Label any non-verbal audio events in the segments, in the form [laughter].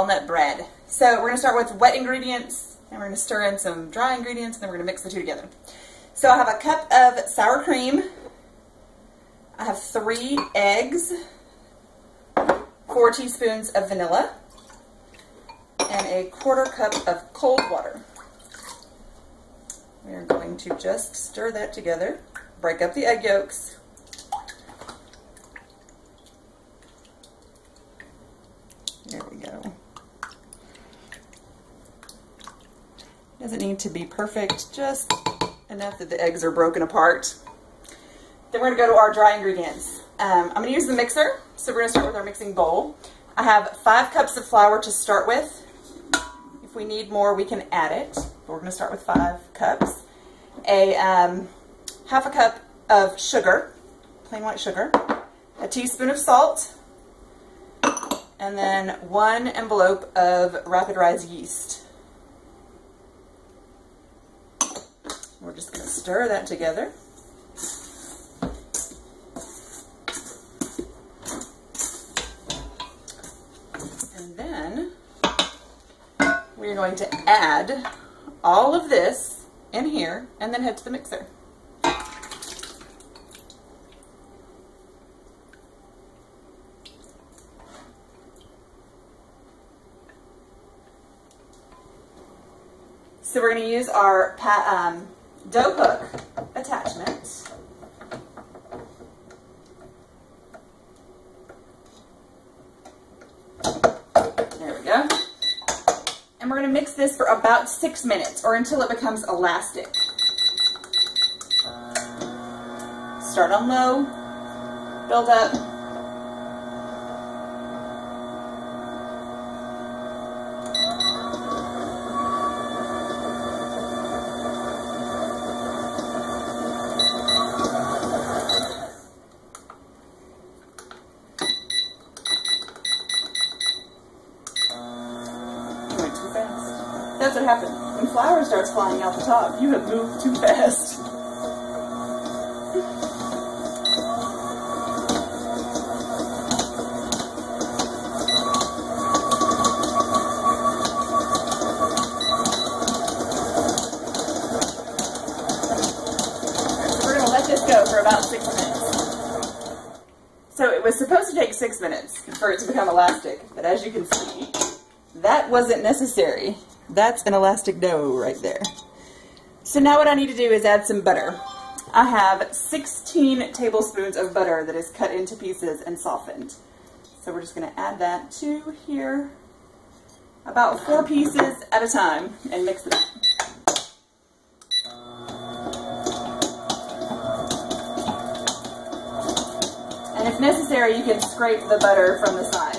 walnut bread. So we're going to start with wet ingredients, and we're going to stir in some dry ingredients, and then we're going to mix the two together. So I have a cup of sour cream. I have three eggs, four teaspoons of vanilla, and a quarter cup of cold water. We are going to just stir that together, break up the egg yolks, There we go. Doesn't need to be perfect, just enough that the eggs are broken apart. Then we're to go to our dry ingredients. Um, I'm going to use the mixer, so we're to start with our mixing bowl. I have five cups of flour to start with. If we need more, we can add it. But we're to start with five cups. A um, half a cup of sugar, plain white sugar, a teaspoon of salt, and then one envelope of rapid rise yeast. We're just going to stir that together. And then we're going to add all of this in here and then head to the mixer. So we're going to use our um, dough hook attachment. There we go. And we're going to mix this for about six minutes or until it becomes elastic. Start on low, build up, That's what happens. When flour starts flying out the top, you have moved too fast. we're going to let this go for about six minutes. So it was supposed to take six minutes for it to become elastic, but as you can see, that wasn't necessary. That's an elastic dough right there. So now what I need to do is add some butter. I have 16 tablespoons of butter that is cut into pieces and softened. So we're just going to add that to here, about four pieces at a time, and mix it up. And if necessary, you can scrape the butter from the sides.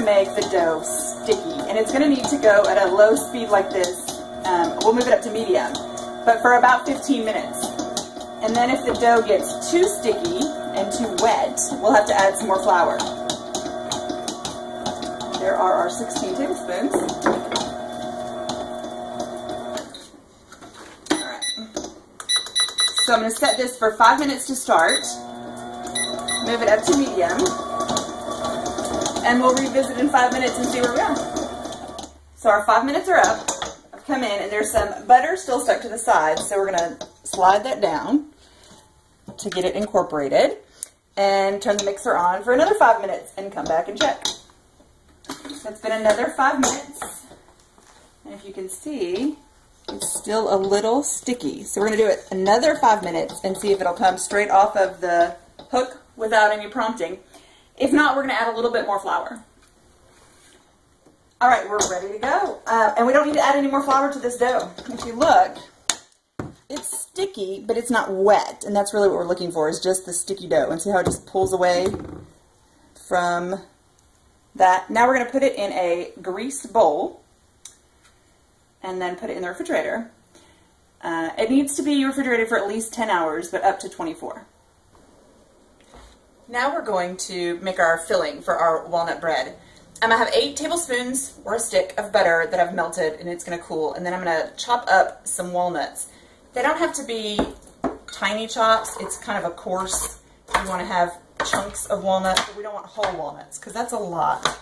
To make the dough sticky, and it's going to need to go at a low speed like this. Um, we'll move it up to medium, but for about 15 minutes. And then if the dough gets too sticky and too wet, we'll have to add some more flour. There are our 16 tablespoons. Alright. So I'm going to set this for five minutes to start. Move it up to medium and we'll revisit in five minutes and see where we are. So our five minutes are up. I've come in and there's some butter still stuck to the side, so we're to slide that down to get it incorporated and turn the mixer on for another five minutes and come back and check. So it's been another five minutes. And if you can see, it's still a little sticky. So we're to do it another five minutes and see if it'll come straight off of the hook without any prompting. If not, we're going to add a little bit more flour. All right, we're ready to go. Uh, and we don't need to add any more flour to this dough. If you look, it's sticky, but it's not wet. And that's really what we're looking for is just the sticky dough. And see how it just pulls away from that. Now we're going to put it in a greased bowl and then put it in the refrigerator. Uh, it needs to be refrigerated for at least 10 hours, but up to 24. Now we're going to make our filling for our walnut bread. I'm gonna have eight tablespoons or a stick of butter that I've melted and it's gonna cool. And then I'm gonna chop up some walnuts. They don't have to be tiny chops. It's kind of a coarse. You wanna have chunks of walnut, but we don't want whole walnuts because that's a lot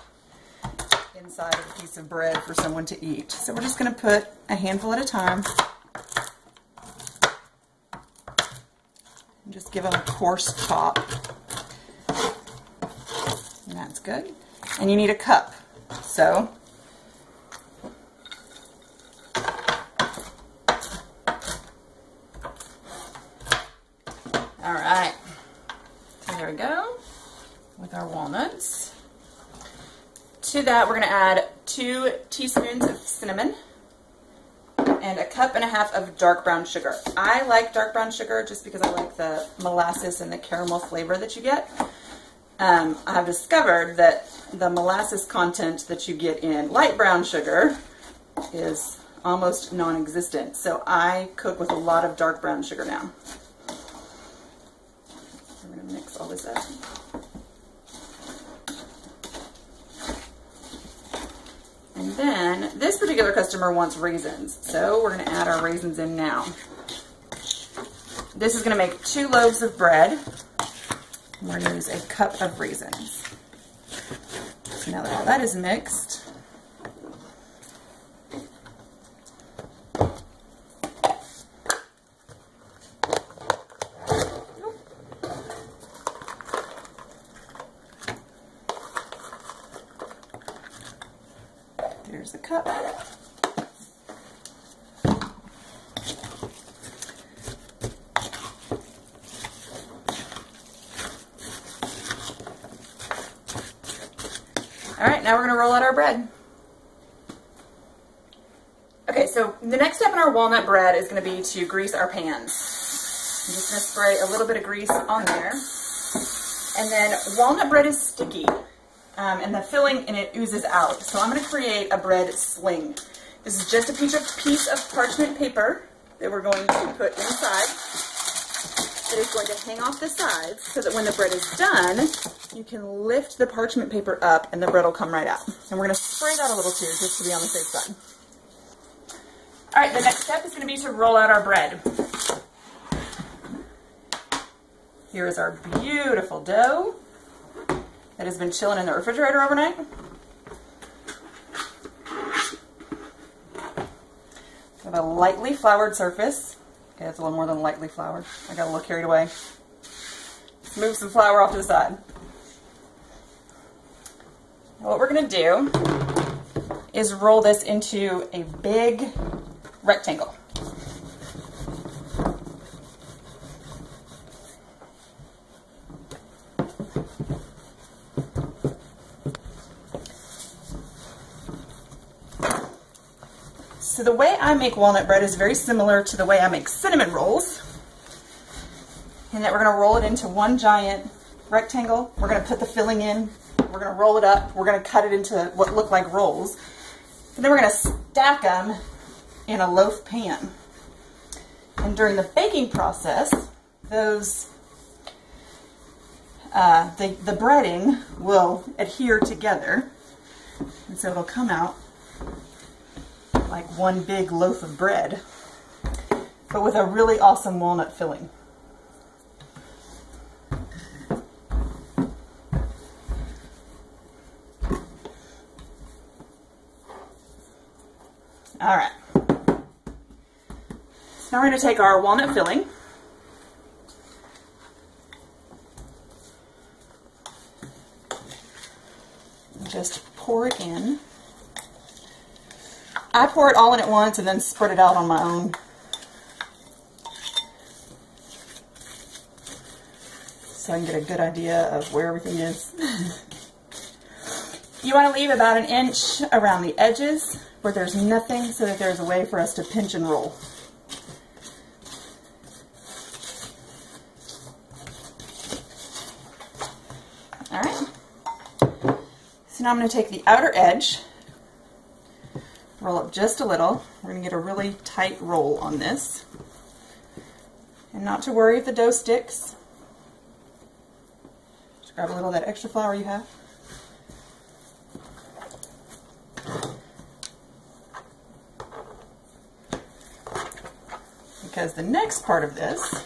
inside of a piece of bread for someone to eat. So we're just gonna put a handful at a time. And just give them a coarse chop. And good. And you need a cup. So all right. So there we go with our walnuts. To that, we're going to add two teaspoons of cinnamon and a cup and a half of dark brown sugar. I like dark brown sugar just because I like the molasses and the caramel flavor that you get. Um, I have discovered that the molasses content that you get in light brown sugar is almost non-existent. So I cook with a lot of dark brown sugar now. I'm going to mix all this up. And then this particular customer wants raisins. So we're going to add our raisins in now. This is going to make two loaves of bread. We're going to use a cup of raisins. So now that all that is mixed, there's the cup. Now we're going to roll out our bread. Okay, so the next step in our walnut bread is going to be to grease our pans. I'm just to spray a little bit of grease on there. And then walnut bread is sticky, um, and the filling in it oozes out. So I'm going to create a bread sling. This is just a piece of, piece of parchment paper that we're going to put inside that is going to hang off the sides so that when the bread is done, you can lift the parchment paper up and the bread will come right out. And we're going to spray that a little too, just to be on the safe side. All right, the next step is going to be to roll out our bread. Here is our beautiful dough that has been chilling in the refrigerator overnight. Have a lightly floured surface. Okay, it's a little more than lightly floured. I got a little carried away. Move some flour off to the side. What we're going to do is roll this into a big rectangle. So the way I make walnut bread is very similar to the way I make cinnamon rolls. And that we're going to roll it into one giant rectangle. We're going to put the filling in. We're going to roll it up. We're going to cut it into what look like rolls. And then we're going to stack them in a loaf pan. And during the baking process, those uh, the, the breading will adhere together. And so it'll come out like one big loaf of bread, but with a really awesome walnut filling. All right. So now we're going to take our walnut filling. Just pour it in. I pour it all in at once and then spread it out on my own. So I can get a good idea of where everything is. [laughs] you want to leave about an inch around the edges where there's nothing so that there's a way for us to pinch and roll. All right. So now I'm going to take the outer edge roll up just a little. We're going to get a really tight roll on this. And not to worry if the dough sticks. Just grab a little of that extra flour you have. Because the next part of this,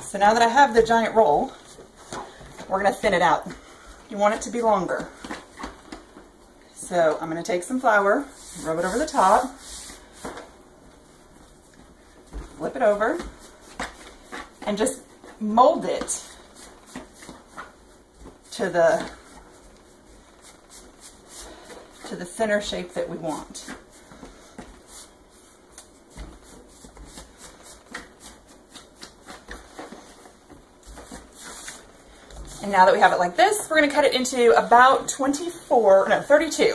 so now that I have the giant roll, we're going to thin it out. You want it to be longer. So I'm going to take some flour, rub it over the top, flip it over, and just mold it to the to the center shape that we want. And now that we have it like this, we're going to cut it into about 24, no, 32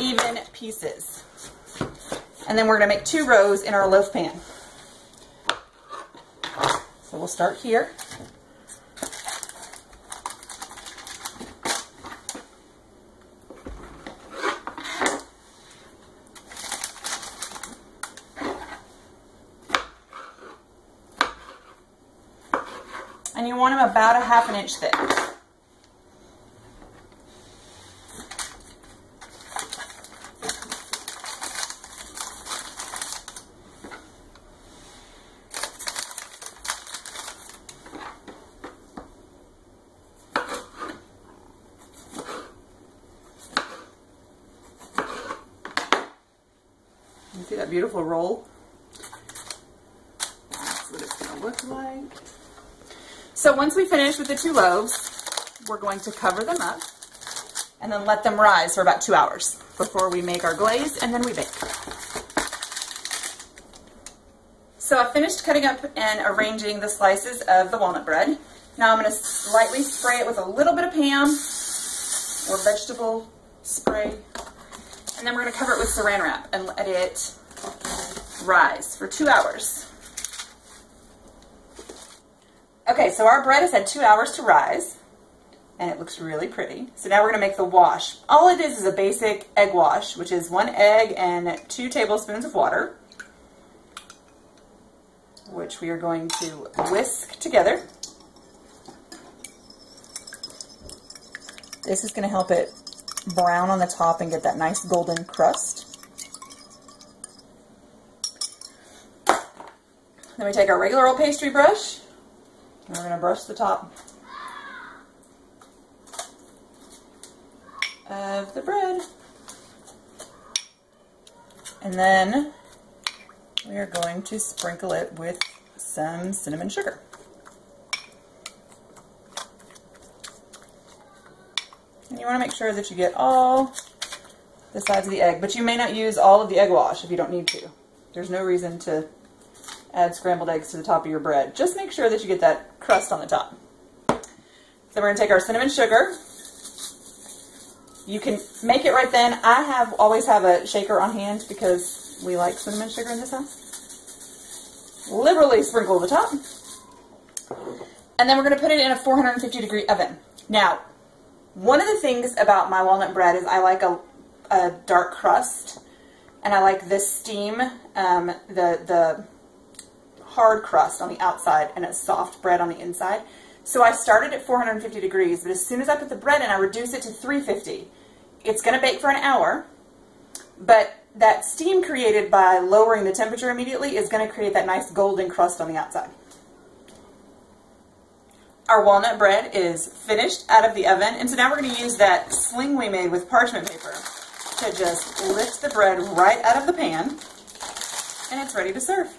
even pieces. And then we're going to make two rows in our loaf pan. So we'll start here. Want them about a half an inch thick. See that beautiful roll? That's what it's to look like. So once we finish with the two loaves, we're going to cover them up and then let them rise for about two hours before we make our glaze and then we bake. So I finished cutting up and arranging the slices of the walnut bread. Now I'm going to lightly spray it with a little bit of Pam or vegetable spray. And then we're going to cover it with saran wrap and let it rise for two hours. Okay, so our bread has had two hours to rise, and it looks really pretty. So now we're going to make the wash. All it is is a basic egg wash, which is one egg and two tablespoons of water, which we are going to whisk together. This is going to help it brown on the top and get that nice golden crust. Then we take our regular old pastry brush and we're going to brush the top of the bread. And then we are going to sprinkle it with some cinnamon sugar. And you want to make sure that you get all the sides of the egg, but you may not use all of the egg wash if you don't need to. There's no reason to add scrambled eggs to the top of your bread. Just make sure that you get that crust on the top. Then we're going to take our cinnamon sugar. You can make it right then. I have always have a shaker on hand because we like cinnamon sugar in this house. Liberally sprinkle the top. And then we're going to put it in a 450 degree oven. Now, one of the things about my walnut bread is I like a, a dark crust and I like this steam, um, the, the hard crust on the outside and a soft bread on the inside. So I started at 450 degrees, but as soon as I put the bread in, I reduce it to 350. It's going to bake for an hour, but that steam created by lowering the temperature immediately is going to create that nice golden crust on the outside. Our walnut bread is finished out of the oven, and so now we're going to use that sling we made with parchment paper to just lift the bread right out of the pan, and it's ready to serve.